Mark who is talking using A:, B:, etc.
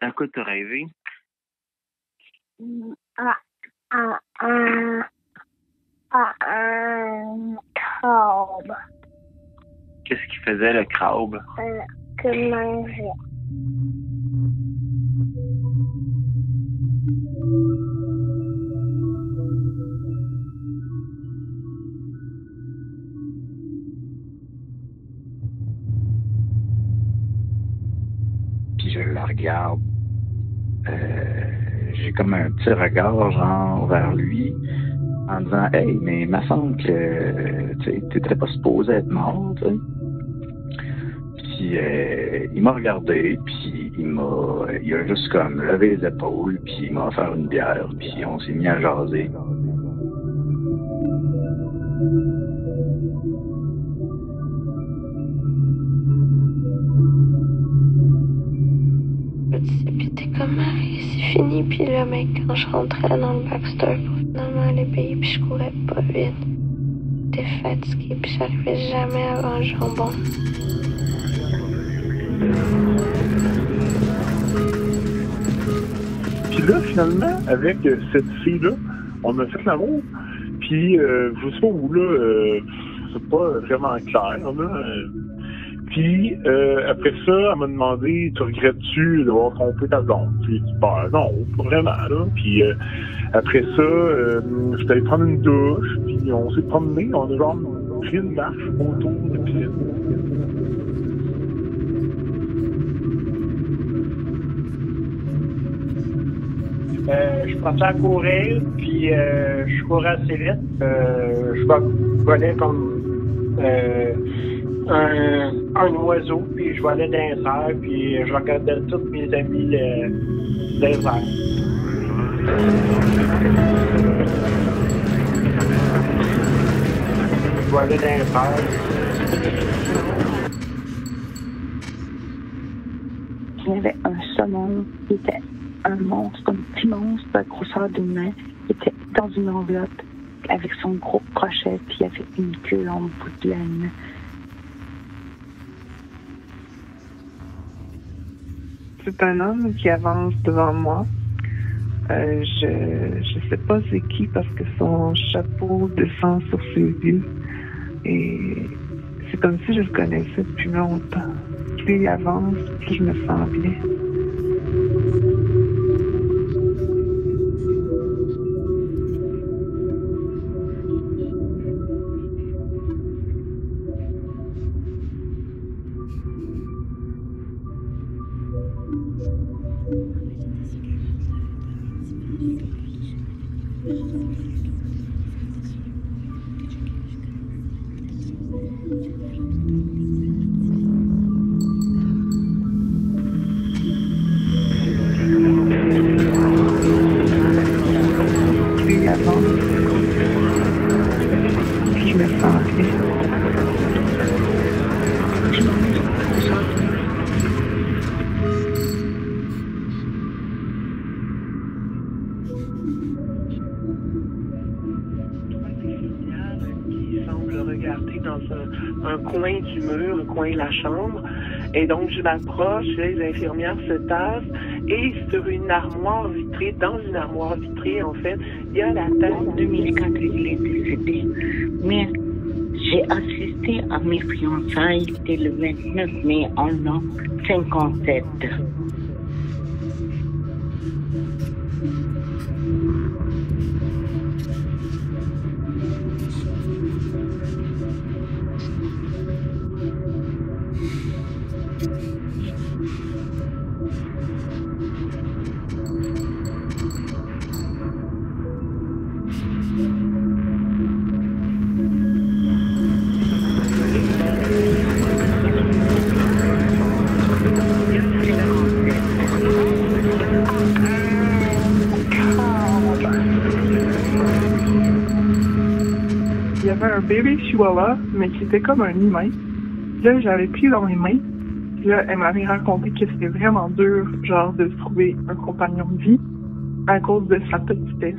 A: À quoi t'as rêvé?
B: À, à, à, à un crabe
A: Qu'est-ce qu'il faisait, le crabe?
B: euh, que mangeait.
C: Regarde. Euh, j'ai comme un petit regard, genre, vers lui, en disant Hey, mais il me semble que tu sais, t'étais pas supposé être mort, tu. Puis euh, il m'a regardé, puis il m'a il a juste comme levé les épaules, puis il m'a offert une bière, puis on s'est mis à jaser.
D: Quand je rentrais dans le backstore pour finalement aller payer, puis je courais pas vite. T'es fatigué, puis j'arrivais jamais avant le jambon.
E: Puis là, finalement, avec euh, cette fille-là, on a fait l'amour. Puis, euh, je sais pas où, là, euh, c'est pas vraiment clair, là. Puis, euh, après ça, elle m'a demandé, tu regrettes-tu d'avoir trompé ta blonde? Puis, j'ai bah, non, pas vraiment, là. Puis, euh, après ça, euh, je suis allé prendre une douche, puis on s'est promené, on a genre pris une marche autour de piscine.
F: Euh, je partais à courir, puis euh, je courais assez vite. Euh, je volais comme euh, un, un oiseau, puis je volais dans les airs, puis je regardais tous mes amis dans les airs. Je volais dans les.
G: Il y avait un saumon qui était un monstre, un petit monstre de grosseur d'une main, qui était dans une enveloppe avec son gros crochet, puis avait une queue en bout de laine.
H: C'est un homme qui avance devant moi. Euh, je je sais pas c'est qui parce que son chapeau descend sur ses yeux et c'est comme si je le connaissais depuis longtemps. Plus il avance, plus je me sens bien.
I: Regarder dans un, coin du mur, un coin de la chambre. Et donc, je m'approche, les infirmières se tassent, et sur une armoire vitrée, dans une armoire vitrée, en fait, il y a la tête.
J: En 2004, il est décédé. Mais j'ai assisté à mes fiançailles, c'était le 29 mai en l'an 57.
H: Avait un bébé chihuahua, mais qui était comme un humain. Là, j'avais pris dans mes mains. Là, elle m'avait raconté que c'était vraiment dur, genre, de trouver un compagnon de vie à cause de sa petitesse.